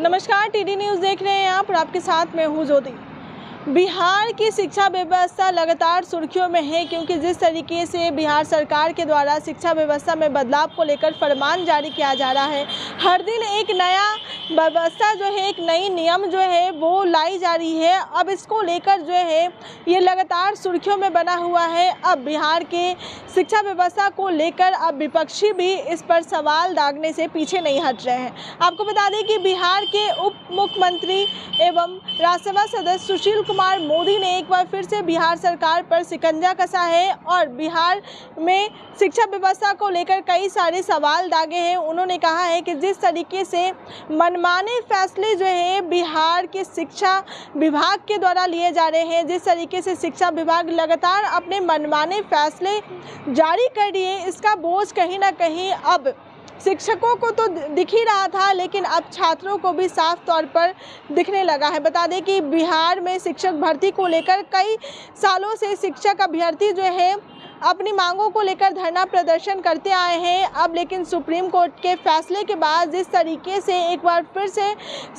नमस्कार TD news देख रहे हैं आप और आपके साथ मैं हूँ ज्योति। बिहार की शिक्षा व्यवस्था लगातार सुर्खियों में है क्योंकि जिस तरीके से बिहार सरकार के द्वारा शिक्षा व्यवस्था में बदलाव को लेकर फरमान जारी किया जा रहा है, हर दिन एक नया व्यवस्था जो है, एक नई नियम जो है, वो लाई जा रही है। अब इसको लेकर जो है, ये लगातार सुर्खियों में बना हुआ है। अब बिहार के शिक्षा व्यवस्था को लेकर अब विपक्षी भी इस पर सवाल दागने से पीछे नहीं हट रहे हैं। आपको बता दें कि बिहार के उप मुख्यमंत्री एवं राज्यसभा सदस्य सुशील कुमार मोदी ने एक बार फिर से बिहार सरकार पर सिकंजा कसा है और बिहार में शिक्षा व्यवस्था को लेकर कई सारे सवाल दागे हैं। उन्होंने कहा है कि जिस तरीके से मनमाने फैसले जो है, बिहार के शिक्षा विभाग के द्वारा लिए जा रहे हैं, जिस तरीके से शिक्षा विभाग लगातार अपने मनमाने फैसले जारी कर दिए। इसका बोझ कहीं ना कहीं अब शिक्षकों को तो दिख ही रहा था, लेकिन अब छात्रों को भी साफ़ तौर पर दिखने लगा है। बता दें कि बिहार में शिक्षक भर्ती को लेकर कई सालों से शिक्षक अभ्यर्थी जो है, अपनी मांगों को लेकर धरना प्रदर्शन करते आए हैं। अब लेकिन सुप्रीम कोर्ट के फैसले के बाद जिस तरीके से एक बार फिर से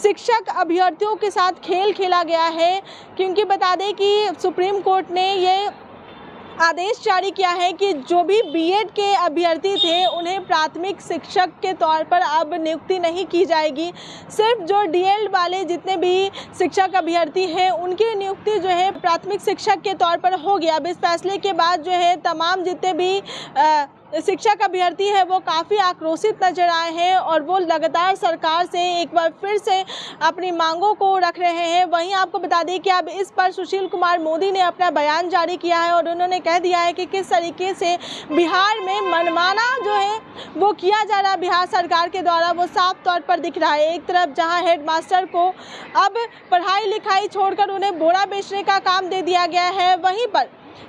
शिक्षक अभ्यर्थियों के साथ खेल खेला गया है, क्योंकि बता दें कि सुप्रीम कोर्ट ने ये आदेश जारी किया है कि जो भी बीएड के अभ्यर्थी थे उन्हें प्राथमिक शिक्षक के तौर पर अब नियुक्ति नहीं की जाएगी। सिर्फ़ जो डीएल वाले जितने भी शिक्षक अभ्यर्थी हैं उनकी नियुक्ति जो है प्राथमिक शिक्षक के तौर पर होगी। अब इस फैसले के बाद जो है तमाम जितने भी आ, शिक्षक अभ्यर्थी है, वो काफ़ी आक्रोशित नज़र आए हैं और वो लगातार सरकार से एक बार फिर से अपनी मांगों को रख रहे हैं। वहीं आपको बता दें कि अब इस पर सुशील कुमार मोदी ने अपना बयान जारी किया है और उन्होंने कह दिया है कि किस तरीके से बिहार में मनमाना जो है, वो किया जा रहा है। बिहार सरकार के द्वारा वो साफ़ तौर पर दिख रहा है। एक तरफ़ जहाँ हेड को अब पढ़ाई लिखाई छोड़कर उन्हें बोरा बेचने का काम दे दिया गया है, वहीं पर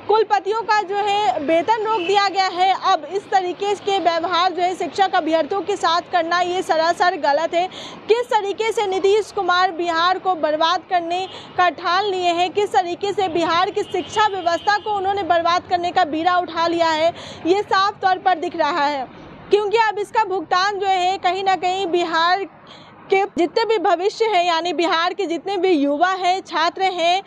कुलपतियों का जो है वेतन रोक दिया गया है। अब इस तरीके के व्यवहार जो है शिक्षक अभ्यर्थियों के साथ करना, ये सरासर गलत है। किस तरीके से नीतीश कुमार बिहार को बर्बाद करने का ठान लिए हैं, किस तरीके से बिहार की शिक्षा व्यवस्था को उन्होंने बर्बाद करने का बीड़ा उठा लिया है, ये साफ़ तौर पर दिख रहा है। क्योंकि अब इसका भुगतान जो है, कहीं ना कहीं बिहार के जितने भी भविष्य हैं, यानी बिहार के जितने भी युवा हैं, छात्र हैं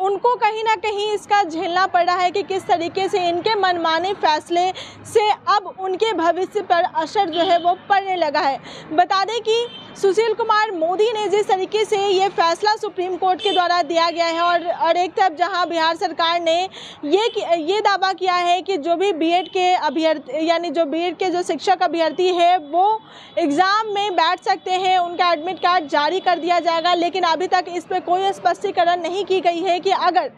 उनको कहीं ना कहीं इसका झेलना पड़ रहा है कि किस तरीके से इनके मनमाने फैसले से अब उनके भविष्य पर असर जो है वो पड़ने लगा है। बता दें कि सुशील कुमार मोदी ने जिस तरीके से ये फैसला सुप्रीम कोर्ट के द्वारा दिया गया है और और एक तरफ़ जहाँ बिहार सरकार ने ये ये दावा किया है कि जो भी बीएड के अभ्यर्थी, यानी जो बीएड के जो शिक्षक अभ्यर्थी है, वो एग्ज़ाम में बैठ सकते हैं, उनका एडमिट कार्ड जारी कर दिया जाएगा, लेकिन अभी तक इस पर कोई स्पष्टीकरण नहीं की गई है कि अगर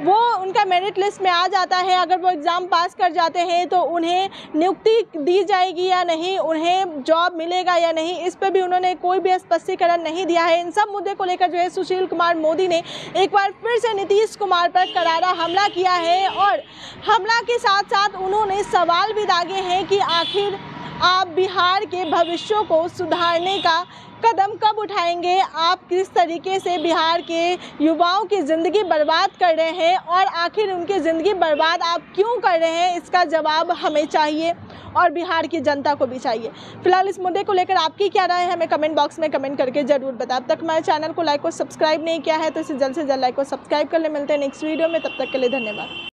वो उनका मेरिट लिस्ट में आ जाता है। अगर वो एग्ज़ाम पास कर जाते हैं तो उन्हें नियुक्ति दी जाएगी या नहीं, उन्हें जॉब मिलेगा या नहीं, इस पर भी उन्होंने कोई भी स्पष्टीकरण नहीं दिया है। इन सब मुद्दे को लेकर जो है सुशील कुमार मोदी ने एक बार फिर से नीतीश कुमार पर करारा हमला किया है और हमला के साथ साथ उन्होंने सवाल भी दागे हैं कि आखिर आप बिहार के भविष्य को सुधारने का कदम कब उठाएँगे? आप किस तरीके से बिहार के युवाओं की ज़िंदगी बर्बाद कर रहे हैं और आखिर उनकी ज़िंदगी बर्बाद आप क्यों कर रहे हैं? इसका जवाब हमें चाहिए और बिहार की जनता को भी चाहिए। फ़िलहाल इस मुद्दे को लेकर आपकी क्या राय है? हमें कमेंट बॉक्स में कमेंट करके ज़रूर बताएँ। अब तक हमारे चैनल को लाइक और सब्सक्राइब नहीं किया है तो इसे जल्द से जल्द लाइक और सब्सक्राइब कर ले। मिलते हैं नेक्स्ट वीडियो में। तब तक के लिए धन्यवाद।